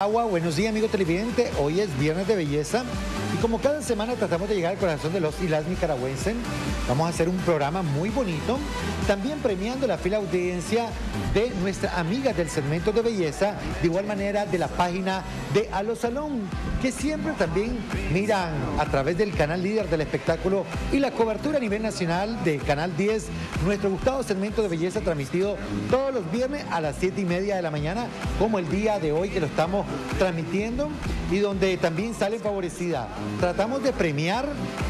Agua, buenos días amigo televidente, hoy es Viernes de Belleza como cada semana tratamos de llegar al corazón de los y las nicaragüenses, vamos a hacer un programa muy bonito, también premiando la fila audiencia de nuestra amiga del segmento de belleza, de igual manera de la página de Alo Salón, que siempre también miran a través del canal líder del espectáculo y la cobertura a nivel nacional de Canal 10, nuestro gustado segmento de belleza transmitido todos los viernes a las 7 y media de la mañana, como el día de hoy que lo estamos transmitiendo y donde también sale favorecida. Tratamos de premiar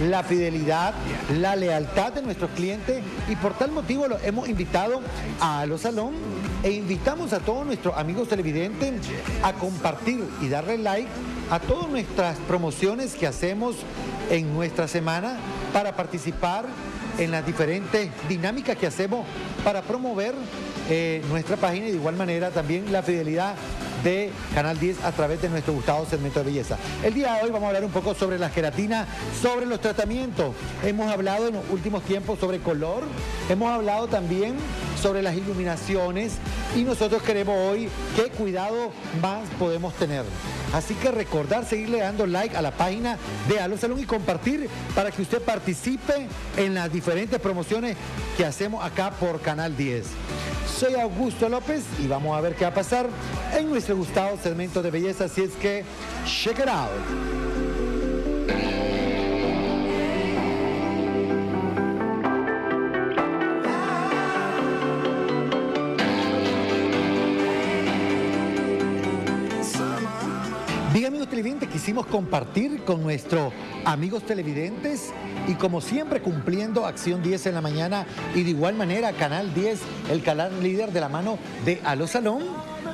la fidelidad, la lealtad de nuestros clientes y por tal motivo lo hemos invitado a los salón e invitamos a todos nuestros amigos televidentes a compartir y darle like a todas nuestras promociones que hacemos en nuestra semana para participar en las diferentes dinámicas que hacemos para promover eh, nuestra página y de igual manera también la fidelidad de Canal 10 a través de nuestro gustado segmento de belleza. El día de hoy vamos a hablar un poco sobre la queratina, sobre los tratamientos. Hemos hablado en los últimos tiempos sobre color, hemos hablado también sobre las iluminaciones y nosotros queremos hoy qué cuidado más podemos tener. Así que recordar seguirle dando like a la página de Alo Salón y compartir para que usted participe en las diferentes promociones que hacemos acá por Canal 10. Soy Augusto López y vamos a ver qué va a pasar en nuestro gustado segmento de belleza, así es que check it out. Bien amigos televidentes, quisimos compartir con nuestros amigos televidentes y como siempre cumpliendo Acción 10 en la mañana y de igual manera Canal 10, el canal líder de la mano de Alo Salón.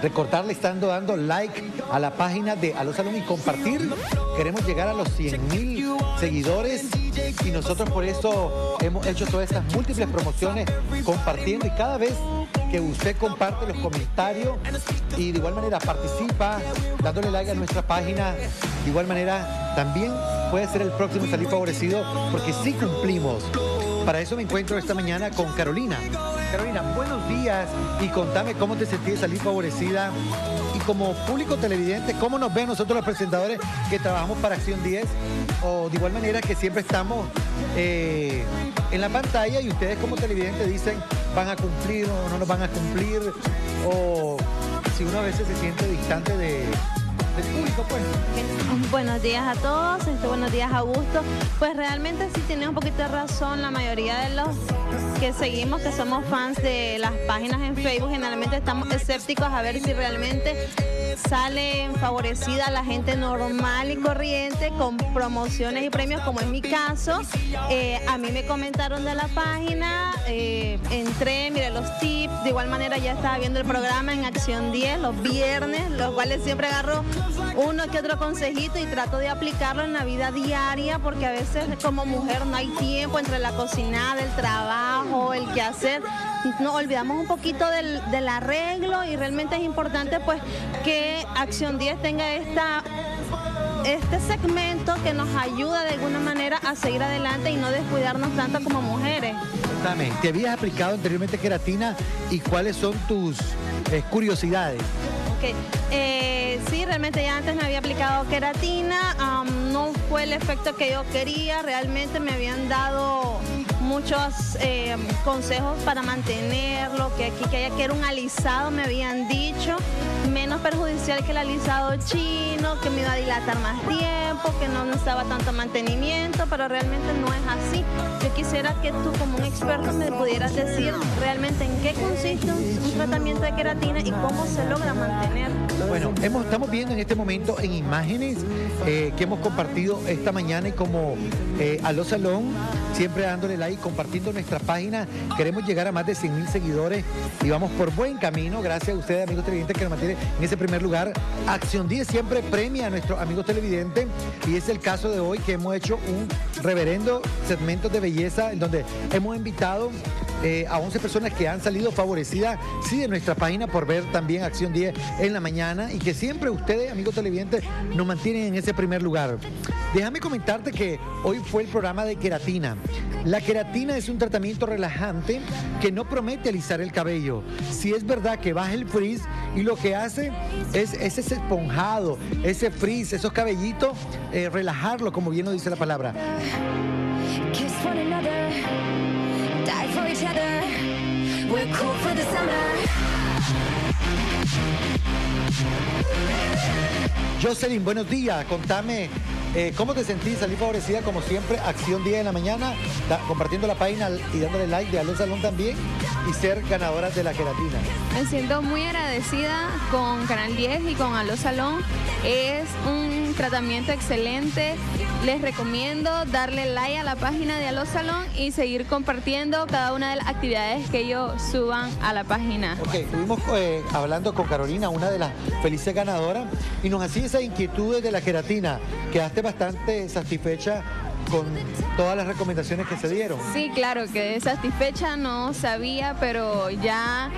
Recordarle estando dando like a la página de Alo Salón y compartir. Queremos llegar a los 100 mil seguidores y nosotros por eso hemos hecho todas estas múltiples promociones compartiendo y cada vez que usted comparte los comentarios y de igual manera participa dándole like a nuestra página, de igual manera también puede ser el próximo salir favorecido porque sí cumplimos. Para eso me encuentro esta mañana con Carolina. Carolina, buenos días y contame cómo te sentís salir favorecida y como público televidente, cómo nos ven nosotros los presentadores que trabajamos para Acción 10 o de igual manera que siempre estamos eh, en la pantalla y ustedes como televidentes dicen van a cumplir o no nos van a cumplir o si uno a veces se siente distante de, del público, pues. Buenos días a todos, este, buenos días Augusto. Pues realmente sí tiene un poquito de razón la mayoría de los que seguimos, que somos fans de las páginas en Facebook, generalmente estamos escépticos a ver si realmente sale favorecida la gente normal y corriente con promociones y premios, como en mi caso. Eh, a mí me comentaron de la página, eh, entré, miré los tips, de igual manera ya estaba viendo el programa en Acción 10 los viernes, los cuales siempre agarro uno que otro consejito y trato de aplicarlo en la vida diaria porque a veces como mujer no hay tiempo entre la cocinada, el trabajo, el quehacer nos olvidamos un poquito del, del, arreglo y realmente es importante pues que Acción 10 tenga esta este segmento que nos ayuda de alguna manera a seguir adelante y no descuidarnos tanto como mujeres. Exactamente. ¿Te habías aplicado anteriormente queratina y cuáles son tus eh, curiosidades? Ok, eh, sí, realmente ya antes me había aplicado queratina, um, no fue el efecto que yo quería, realmente me habían dado muchos eh, consejos para mantenerlo, que aquí que haya que era un alisado, me habían dicho, menos perjudicial que el alisado chino, que me iba a dilatar más tiempo, que no necesitaba tanto mantenimiento, pero realmente no es así. Yo quisiera que tú como un experto me pudieras decir realmente en qué consiste un, tratamiento de queratina y cómo se logra mantener. Bueno, hemos, estamos viendo en este momento en imágenes eh, que hemos compartido esta mañana y como eh, a los salón, siempre dándole like, compartiendo nuestra página. Queremos llegar a más de 100 mil seguidores y vamos por buen camino. Gracias a ustedes, amigos televidentes, que nos mantienen en ese primer lugar. Acción 10 siempre premia a nuestros amigos televidentes y es el caso de hoy que hemos hecho un reverendo segmento de belleza en donde hemos invitado eh, a 11 personas que han salido favorecidas, sí, de nuestra página por ver también Acción 10 en la mañana y que siempre ustedes, amigos televidentes, nos mantienen en ese primer lugar. Déjame comentarte que hoy fue el programa de queratina. La queratina es un tratamiento relajante que no promete alisar el cabello. Si es verdad que baja el frizz y lo que hace es, ese esponjado, ese frizz, esos cabellitos, eh, relajarlo, como bien lo dice la palabra. Jocelyn, buenos días. Contame eh, ¿Cómo te sentís? Salí favorecida como siempre, Acción Día de la Mañana, compartiendo la página y dándole like de Aló Salón también y ser ganadoras de la queratina. Me siento muy agradecida con Canal 10 y con Aló Salón. Es un tratamiento excelente. Les recomiendo darle like a la página de Aló Salón y seguir compartiendo cada una de las actividades que ellos suban a la página. Ok, estuvimos eh, hablando con Carolina, una de las felices ganadoras, y nos hacía esa inquietud de la queratina. Quedaste bastante satisfecha con todas las recomendaciones que se dieron. Sí, claro, quedé satisfecha, no sabía, pero ya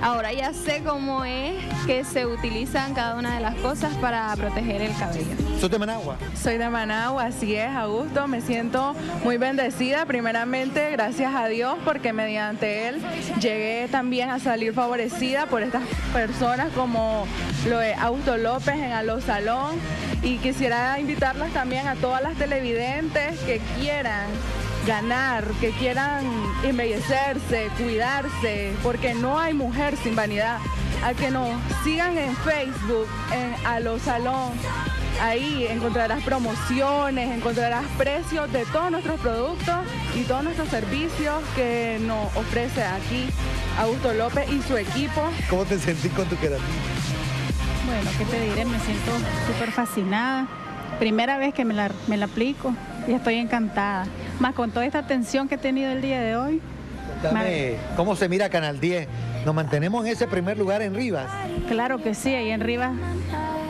ahora ya sé cómo es que se utilizan cada una de las cosas para proteger el cabello. ¿Sos de Managua? Soy de Managua, así es, a gusto, me siento muy bendecida, primeramente gracias a Dios porque mediante él llegué también a salir favorecida por estas personas como lo de Auto López en Aló Salón y quisiera invitarlas también a todas las televidentes que quieran ganar, que quieran embellecerse, cuidarse, porque no hay mujer sin vanidad. A que nos sigan en Facebook, en Alo Salón. Ahí encontrarás promociones, encontrarás precios de todos nuestros productos y todos nuestros servicios que nos ofrece aquí Augusto López y su equipo. ¿Cómo te sentís con tu queratina? Bueno, ¿qué te diré? Me siento súper fascinada. Primera vez que me la, me la aplico y estoy encantada. Más con toda esta atención que he tenido el día de hoy. Dame, ¿cómo se mira Canal 10? ¿Nos mantenemos en ese primer lugar en Rivas? Claro que sí, ahí en Rivas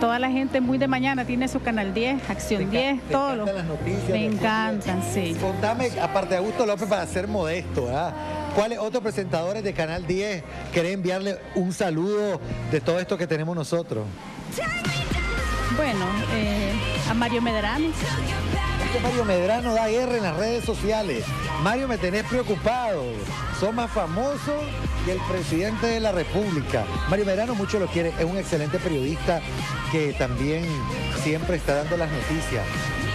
toda la gente muy de mañana tiene su canal 10, Acción 10, todo. las noticias. Me encantan, sí. Contame, aparte de Augusto López, para ser modesto, ¿verdad? ¿Cuáles otros presentadores de Canal 10 querés enviarle un saludo de todo esto que tenemos nosotros? Bueno, eh, a Mario Medrano. Mario Medrano da guerra en las redes sociales. Mario, me tenés preocupado. Sos más famoso que el presidente de la República. Mario Medrano mucho lo quiere. Es un excelente periodista que también siempre está dando las noticias.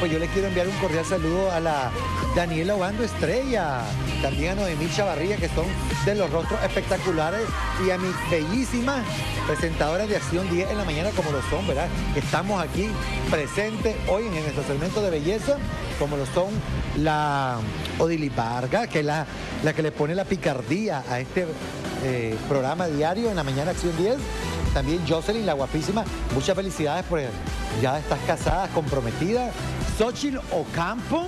Pues yo le quiero enviar un cordial saludo a la Daniela Obando Estrella, también a Noemí Chavarría, que son de los rostros espectaculares, y a mis bellísimas presentadoras de Acción 10 en la mañana, como lo son, ¿verdad? Estamos aquí presentes hoy en nuestro segmento de belleza, como lo son la Odili Vargas, que es la, la que le pone la picardía a este eh, programa diario en la mañana Acción 10 también Jocelyn, la guapísima. Muchas felicidades por ya estás casada, comprometida. Xochitl Ocampo,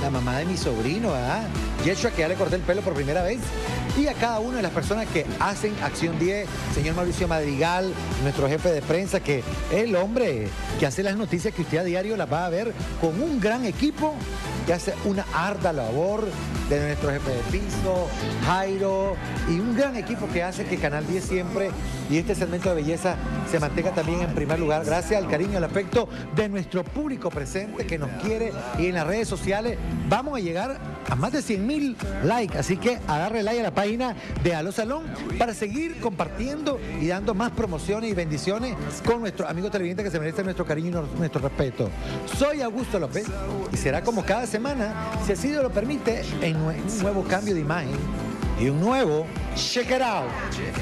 la mamá de mi sobrino, ¿verdad? Yeshua, que ya le corté el pelo por primera vez. Y a cada una de las personas que hacen Acción 10, señor Mauricio Madrigal, nuestro jefe de prensa, que es el hombre que hace las noticias que usted a diario las va a ver con un gran equipo que hace una arda labor de nuestro jefe de piso, Jairo, y un gran equipo que hace que Canal 10 siempre y este segmento de belleza se mantenga también en primer lugar. Gracias al cariño, al afecto de nuestro público presente que nos quiere y en las redes sociales vamos a llegar a más de 100 mil likes. Así que agarre like a la página de Alo Salón para seguir compartiendo y dando más promociones y bendiciones con nuestros amigos televidentes que se merecen nuestro cariño y nuestro respeto. Soy Augusto López y será como cada semana, si así lo permite, en un nuevo cambio de imagen y un nuevo Check It Out.